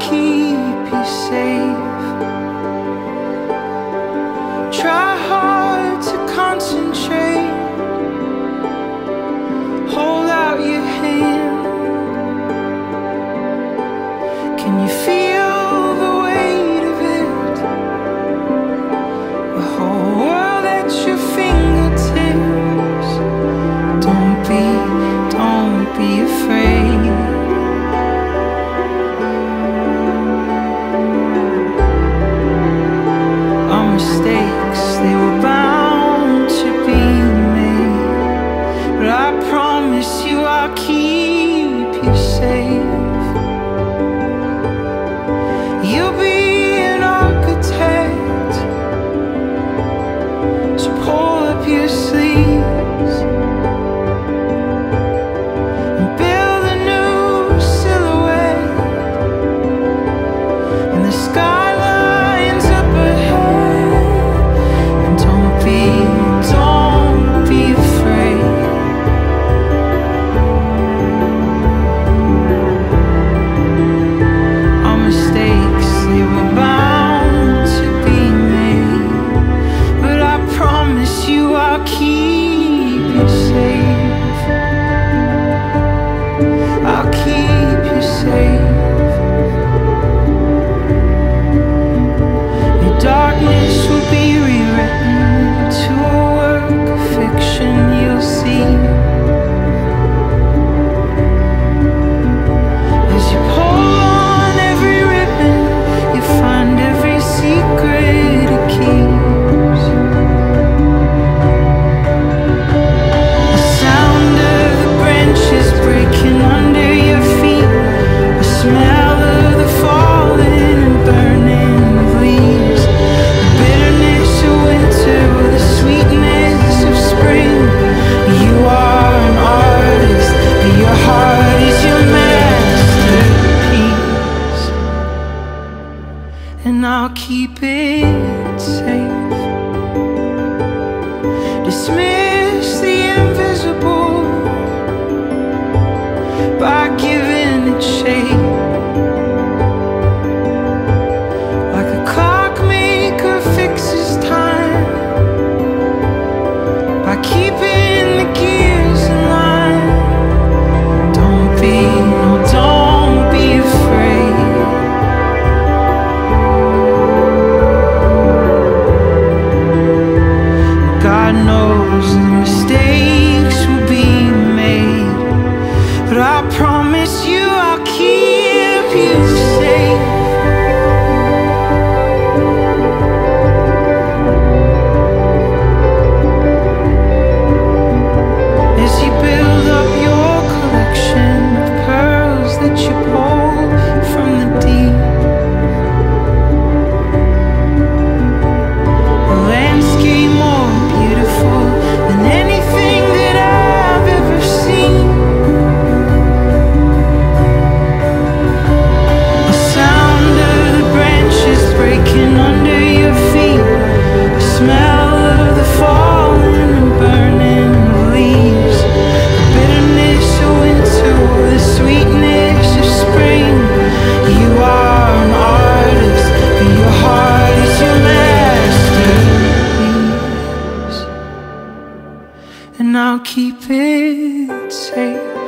keep you safe. Try hard. they were bound to be made But I promise you I'll keep you safe. Pull up your sleeves. and I'll keep it safe. Dismiss God knows the mistake. I'll keep it safe.